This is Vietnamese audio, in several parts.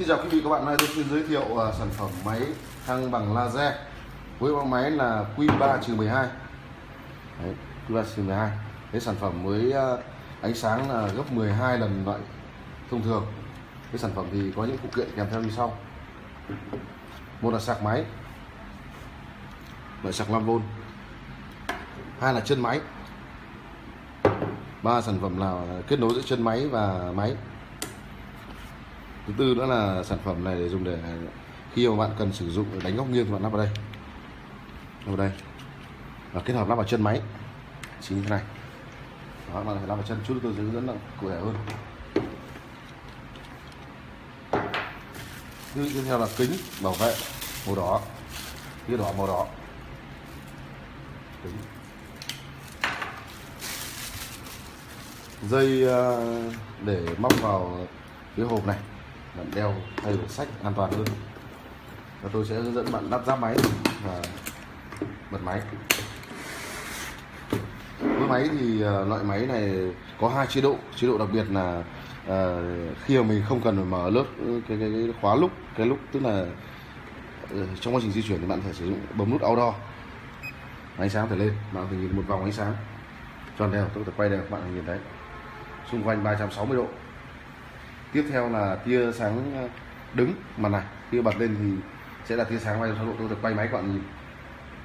Xin chào quý vị các bạn, nay tôi xin giới thiệu uh, sản phẩm máy thăng bằng laser. Với mẫu máy là Q3-12 Q3-12 Cái sản phẩm với uh, ánh sáng là gấp 12 lần loại thông thường. Cái sản phẩm thì có những phụ kiện kèm theo như sau. Một là sạc máy. Loại sạc 5V Hai là chân máy. Ba sản phẩm là kết nối giữa chân máy và máy thứ tư nữa là sản phẩm này để dùng để khi mà bạn cần sử dụng đánh góc nghiêng thì bạn lắp vào đây. Vào đây. Và kết hợp lắp vào chân máy. Chính như thế này. Đó, bạn phải lắp vào chân chút tôi sẽ hướng dẫn cụ thể hơn. Thứ tiếp theo là kính bảo vệ màu đỏ. Kia đỏ màu đỏ. Kính. Dây à, để móc vào cái hộp này bạn đeo thay đổi sách an toàn hơn. Và tôi sẽ hướng dẫn bạn lắp ráp máy và bật máy. Với máy thì à, loại máy này có hai chế độ. Chế độ đặc biệt là à, khi mà mình không cần phải mở lớp ừ, cái, cái, cái khóa lúc cái lúc tức là ừ, trong quá trình di chuyển thì bạn phải sử dụng bấm nút outdoor. Ánh sáng phải lên bạn phải nhìn một vòng ánh sáng. Tròn đều tôi có thể quay đều bạn nhìn thấy. Xung quanh 360 độ tiếp theo là tia sáng ờ, đứng, mặt này tia bật lên thì sẽ là tia sáng 360 độ tôi được quay máy các bạn nhìn.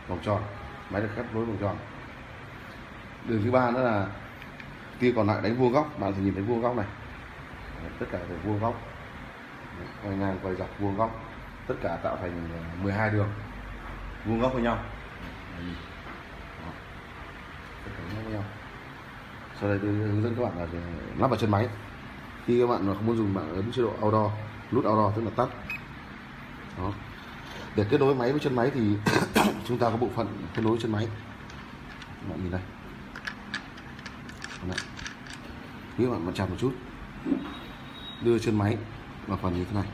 Vòng tròn, máy được cắt nối vòng tròn. Đường thứ ba nữa là tia còn lại đánh vuông góc, bạn thì nhìn thấy vuông góc này. Tất cả đều vuông góc. Quay ngang, quay dọc vuông góc. Tất cả tạo thành ờ, 12 đường. Vuông góc với nhau. Tất cả với nhau. Sau đây tôi hướng dẫn các bạn là ờ, lắp vào chân máy khi các bạn mà không muốn dùng bạn ấn chế độ outdoor nút outdoor tức là tắt. Đó. Để kết nối máy với chân máy thì chúng ta có bộ phận kết nối chân máy. Bạn nhìn đây. Đấy. nếu bạn mà chặt một chút đưa chân máy vào phần như thế này.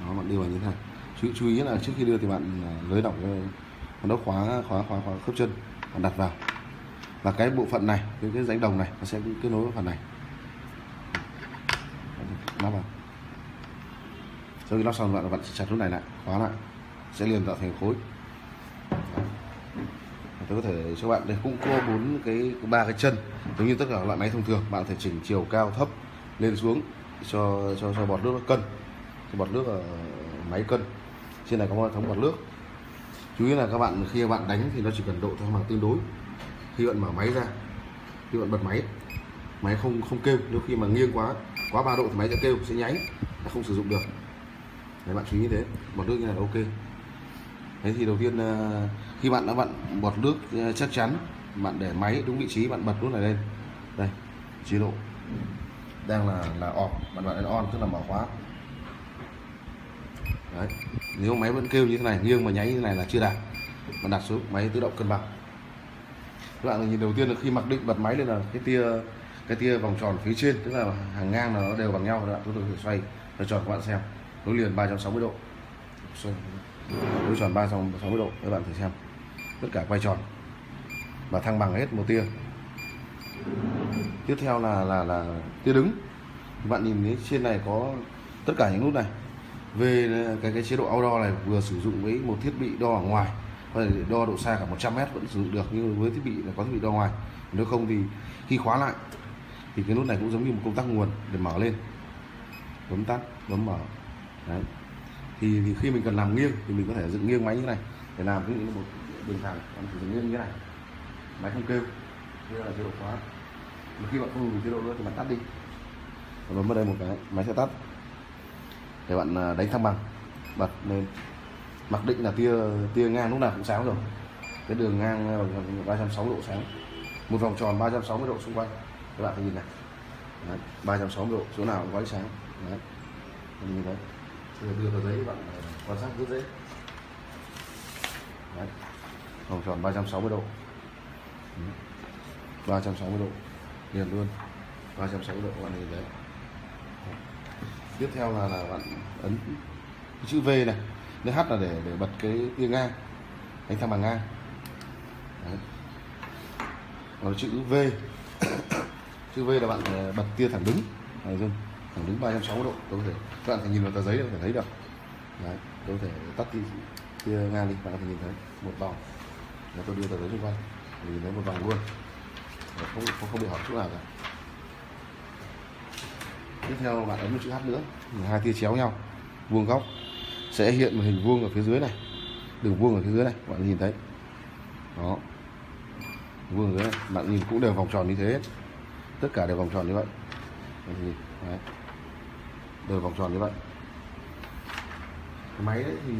Đó bạn đưa vào như thế này. Chú, chú ý là trước khi đưa thì bạn nới động con nó khóa khóa khóa khóa khớp chân bạn đặt vào. Và cái bộ phận này cái, cái rãnh đồng này nó sẽ kết nối với phần này lắp vào sau khi lắp xong bạn bạn chặt nút này lại. Khóa lại. Sẽ liền tạo thành khối. Tôi có thể cho bạn đây, cũng có bốn cái, ba cái chân, giống như tất cả loại máy thông thường. Bạn có thể chỉnh chiều cao thấp lên xuống cho cho cho bọt nước nó cân. Cho bọt nước ở máy cân. Trên này có hệ thống bọt nước. Chú ý là các bạn, khi bạn đánh thì nó chỉ cần độ thăng bằng tương đối. Khi bạn mở máy ra, khi bạn bật máy máy không không kêu. Nếu khi mà nghiêng quá quá ba độ thì máy sẽ kêu, sẽ nháy là không sử dụng được. Đấy, bạn chú ý như thế, bọt nước như này là ok. Thế thì đầu tiên ờ, khi bạn đã bạn bọt nước ờ, chắc chắn, bạn để máy đúng vị trí, bạn bật nút này lên. Đây, chế độ đang là là off bạn bạn on, tức là mở khóa. Đấy, nếu máy vẫn kêu như thế này, nghiêng mà nháy như thế này là chưa đạt. Bạn đặt xuống, máy tự động cân bằng. Các bạn nhìn đầu tiên là khi mặc định bật máy lên là cái tia cái tia vòng tròn phía trên, tức là hàng ngang là nó đều bằng nhau đó tôi thử xoay nó tròn các bạn xem. Nối liền 360 độ. Xoay. Nối tròn 360 độ, các bạn thử xem. Tất cả quay tròn. Và thăng bằng hết một tia. Tiếp theo là là là tia đứng. Bạn nhìn thấy trên này có tất cả những nút này. Về cái cái chế độ outdoor này vừa sử dụng với một thiết bị đo ở ngoài. Có thể đo độ xa cả 100 mét vẫn sử dụng được, nhưng với thiết bị là có thiết bị đo ngoài. Nếu không thì khi khóa lại thì cái nút này cũng giống như một công tắc nguồn để mở lên. Bấm tắt bấm mở. Đấy. Thì, thì khi mình cần làm nghiêng thì mình có thể dựng nghiêng máy như này để làm ví dụ như một đường thẳng bạn chỉ dựng nghiêng như này. Máy không kêu. Đây là chế độ khóa. Mà khi bạn không dùng chế độ nữa thì bạn tắt đi. Và bấm vào đây một cái máy sẽ tắt. Để bạn à, đánh thăng bằng. Bật lên. Mặc định là tia tia ngang lúc nào cũng sáng rồi. Cái đường ngang à, 360 độ sáng. Một vòng tròn 360 độ xung quanh các bạn thấy nhìn này Đấy, 360 độ chỗ nào cũng có ánh sáng Đấy. như thế Bây giờ đưa vào giấy các bạn ờ, quan sát rất dễ Đấy. vòng tròn 360 độ Đấy. 360 độ liền luôn 360 độ các bạn nhìn thấy tiếp theo là là bạn ấn chữ V này nếu H là để để bật cái tia ngang đánh thăng bằng ngang Đấy. còn chữ V chữ V là bạn ờ, bật tia thẳng đứng. Này dung thẳng đứng 360 độ tôi có thể các bạn có thể nhìn vào tờ giấy có thể thấy được. Đấy tôi có thể tắt đi tia ngang đi bạn có thể nhìn thấy một vòng. Là tôi đưa tờ giấy xung quanh nhìn thấy một vòng luôn. Không không, không bị hỏng chỗ nào cả. Tiếp theo bạn ấn một chữ H nữa hai tia chéo nhau. Vuông góc sẽ hiện một hình vuông ở phía dưới này. Đường vuông ở phía dưới này bạn nhìn thấy. Đó. Vuông ở dưới này bạn nhìn cũng đều vòng tròn như thế. hết tất cả đều vòng tròn như vậy. Đấy. đều vòng tròn như vậy. Cái máy đấy thì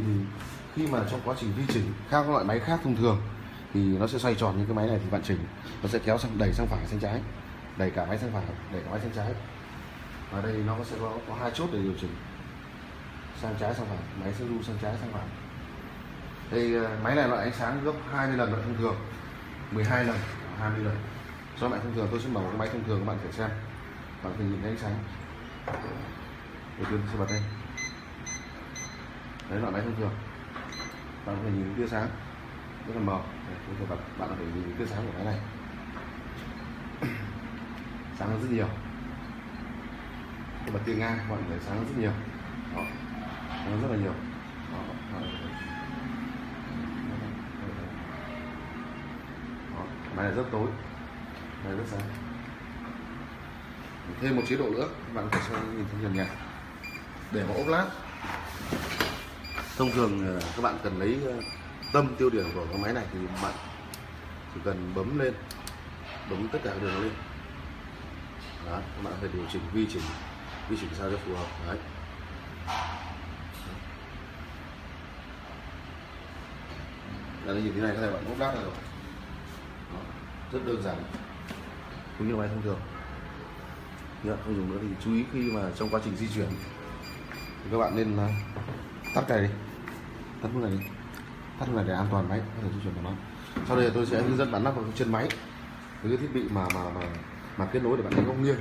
khi mà trong quá trình vi chỉnh khác các loại máy khác thông thường thì nó sẽ xoay tròn như cái máy này thì bạn chỉnh. Nó sẽ kéo sang đẩy sang phải sang trái. Đẩy cả máy sang phải đẩy cả máy sang trái. Và đây nó sẽ có, có hai chốt để điều chỉnh. Sang trái sang phải. Máy sẽ du sang trái sang phải. Đây ờ, máy này loại ánh sáng gấp 20 lần loại thông thường. 12 lần 20 lần so lại thông thường, tôi sẽ mở một cái máy thông thường các bạn thể xem. Bạn có thể nhìn thấy ánh sáng. Đầu tiên sẽ bật đây đấy loại máy thông thường. Bạn có thể nhìn tia sáng. Rất là mờ. Tôi sẽ bật. Bạn có thể nhìn tia sáng của máy này. Sáng hơn rất nhiều. Tôi bật tia ngang bạn thấy sáng hơn rất nhiều. Đó. Sáng hơn rất là nhiều. Đó. Đó. máy này rất tối. Đấy, rất sáng thêm một chế độ nữa các bạn có thể nhìn thấy nhầm nhà để mà ốp lát. Thông thường ờ, các bạn cần lấy ờ, tâm tiêu điểm của cái máy này thì bạn chỉ cần bấm lên bấm tất cả đường lên. Đó, các bạn phải điều chỉnh vi chỉnh vi chỉnh sao cho phù hợp đấy. Là nhìn thế này các bạn ốp lát rồi đó, rất đơn giản cũng như máy thông thường. Nhớ, không dùng nữa thì chú ý khi mà trong quá trình di chuyển. Thì các bạn nên tắt cái đi. Tắt cái này đi. Tắt cái này để an toàn máy có thể di chuyển của nó sau đây tôi sẽ hướng dẫn bạn lắp vào chân máy. Với cái thiết bị mà mà mà mà kết nối để bạn đánh góc nghiêng.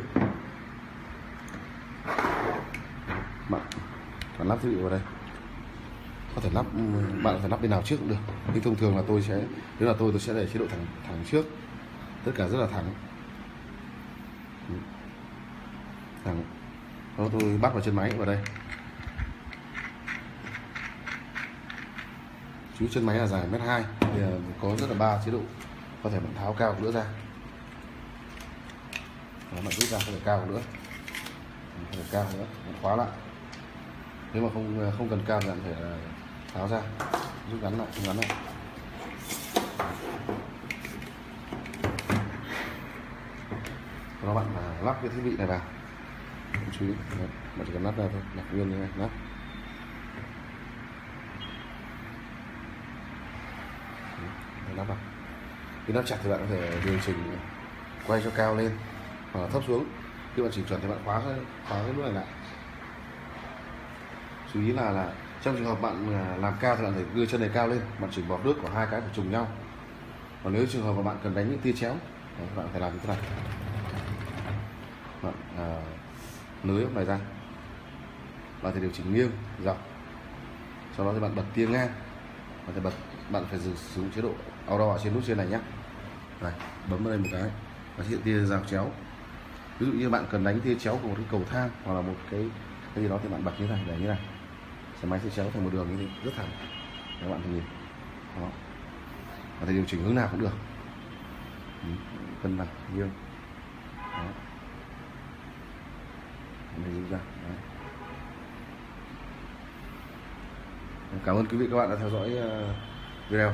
Bạn bạn lắp thiết bị vào đây. Có thể lắp ừ, bạn phải lắp bên nào trước cũng được. Nhưng thông thường là tôi sẽ nếu là tôi tôi sẽ để chế độ thẳng thẳng trước. Tất cả rất là thẳng. Ừ. thằng, đó tôi bắt vào chân máy vào đây. Chú chân máy là dài mét hai thì có rất là ba chế độ. Có thể bạn tháo cao nữa ra. Đó, bạn rút ra có thể cao nữa có thể cao nữa bạn khóa lại. Nếu mà không không cần cao thì bạn phải à, tháo ra. Rút gắn lại rút gắn lại. Các bạn lắp cái thiết bị này vào. Chú ý. Bạn chỉ cần lắp ra thôi, đặt nguyên như này lắp. Lắp vào. Khi lắp chặt thì bạn có thể điều chỉnh, quay cho cao lên, hoặc thấp xuống. Khi bạn chỉnh chuẩn thì bạn khóa khóa cái nút này lại. Chú ý là là trong trường hợp bạn à, làm cao thì bạn phải đưa chân này cao lên. Bạn chỉnh bọt nước của hai cái phải trùng nhau. Còn nếu trường hợp mà bạn cần đánh những tia chéo thì bạn phải làm như thế này bạn à, nới này ra. Bạn thì điều chỉnh nghiêng dọc. Sau đó thì bạn bật tia ngang. Bạn thì bật bạn phải sử dụng chế độ auto ở trên nút trên này nhé này bấm vào đây một cái và hiện tia rào chéo. Ví dụ như bạn cần đánh tia chéo của một cái cầu thang hoặc là một cái cái gì đó thì bạn bật như này để như này. Xe máy sẽ chéo thành một đường như thế rất thẳng. Các bạn nhìn. Đó. Và thì điều chỉnh hướng nào cũng được. Cân bằng nghiêng. Đó mình ra Đấy. cảm ơn quý vị các bạn đã theo dõi ờ, video